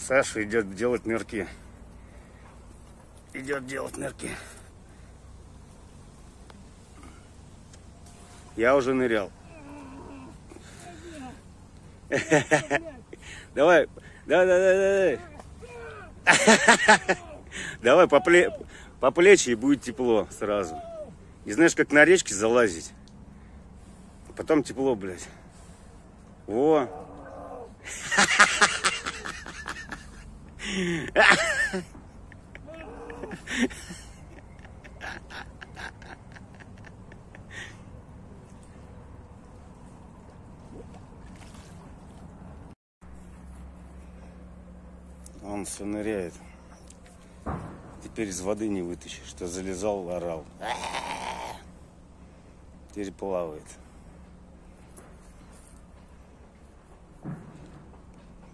Саша идет делать нырки. Идет делать нырки. Я уже нырял. Давай, давай, давай, давай. Давай по, пле... по плечи и будет тепло сразу. И знаешь, как на речке залазить. Потом тепло, блядь. Во. Он все ныряет. Теперь из воды не вытащишь. Что залезал, орал. Теперь плавает.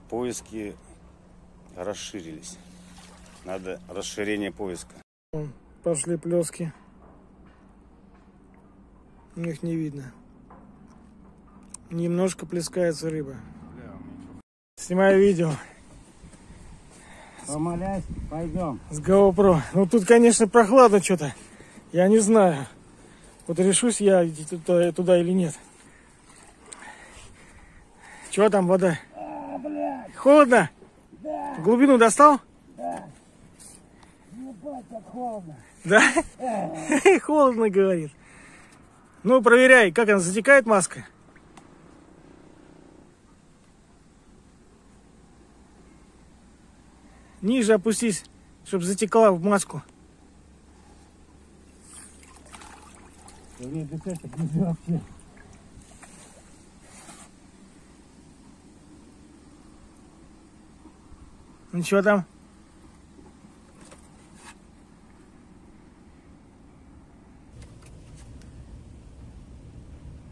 Поиски расширились. Надо расширение поиска. Пошли плески. Их не видно. Немножко плескается рыба. Снимаю видео Помолясь, пойдем. с GoPro. Ну тут, конечно, прохладно что-то. Я не знаю. Вот решусь я идти туда, туда или нет. Чего там вода? Холодно? В глубину достал? Да. Холодно, говорит. Ну, проверяй, как она затекает маска. Ниже опустись, чтобы затекла в маску. Ничего там?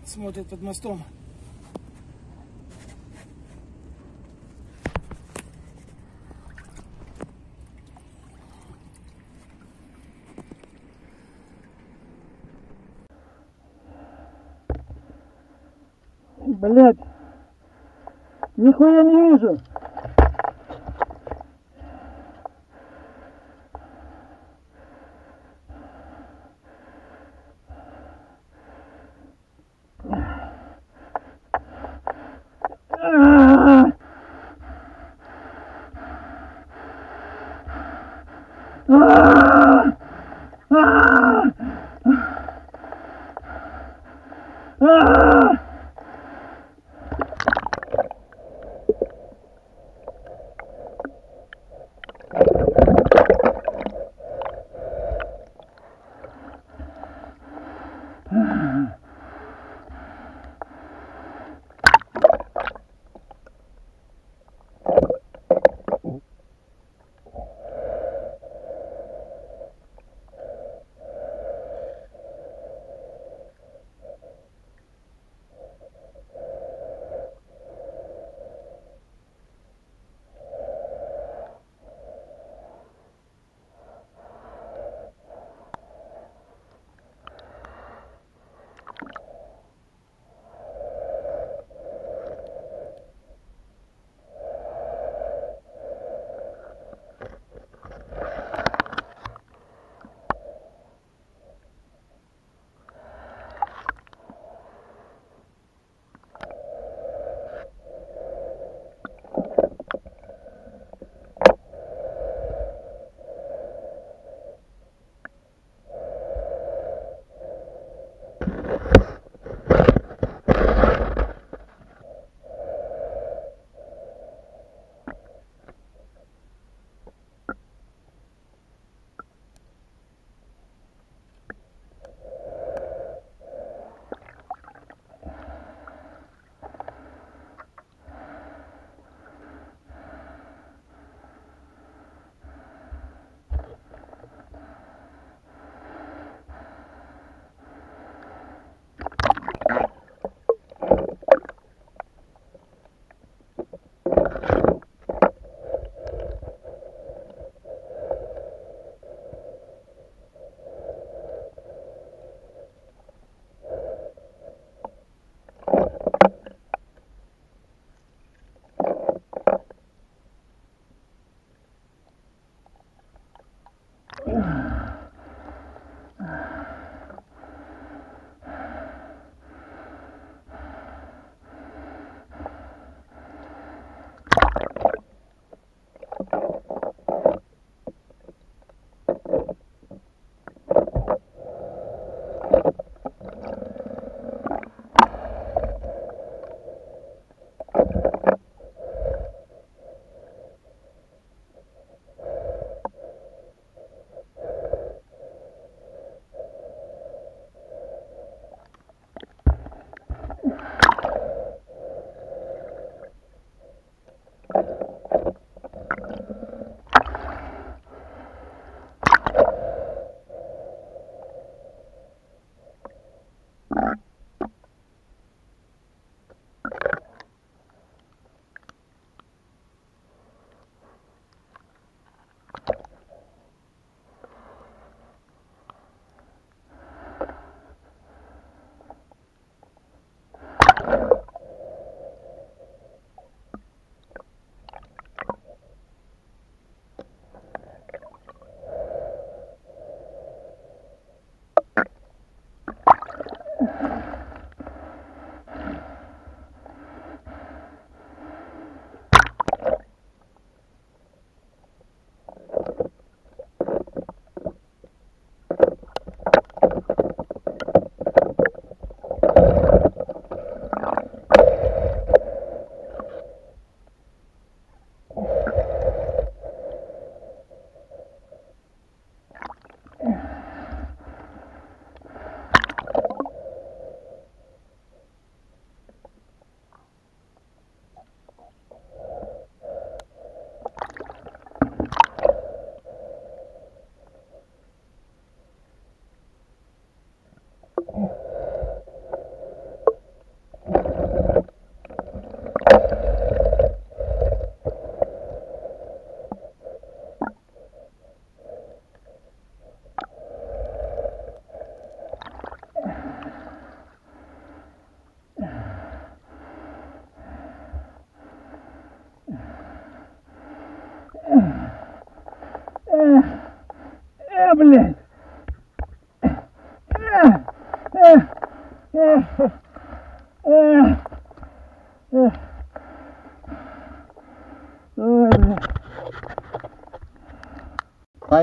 Смотрит под мостом. Блять, нихуя не вижу. Ah!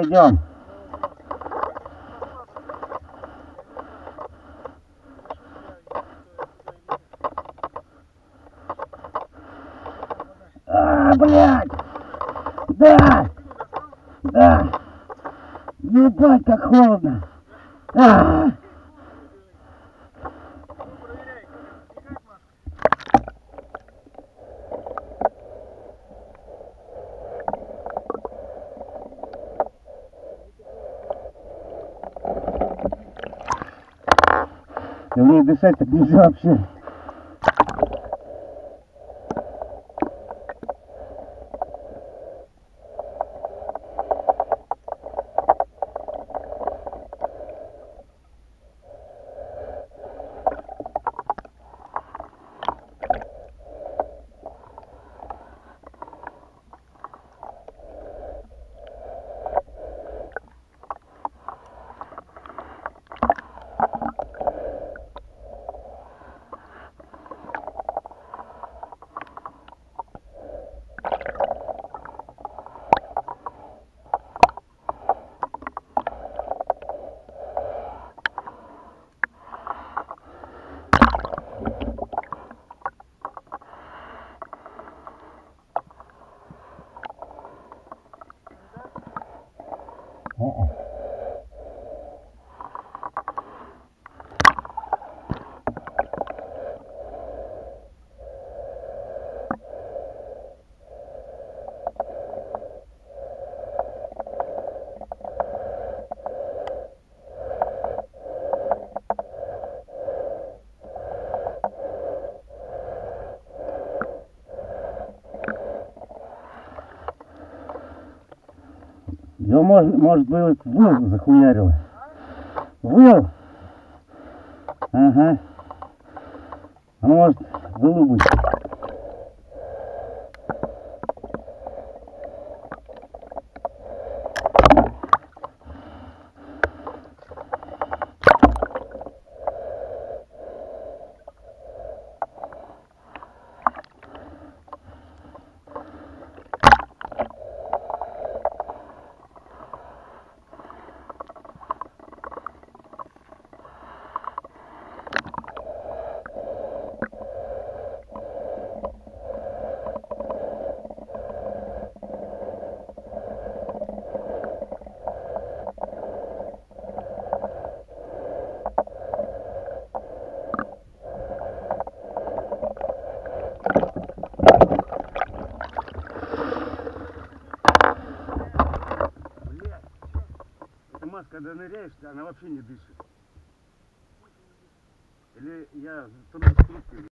Пойдем. А, блядь! Да! Да! Ебать, как холодно! А! Да мне дышать так нельзя вообще. Uh-uh. Его может, может быть выл захуярило. Выл. Ага. А может вылу когда ныряешь, она вообще не дышит. Или я труб- трубкой